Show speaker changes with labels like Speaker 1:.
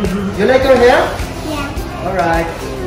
Speaker 1: You like your hair? Yeah. Alright.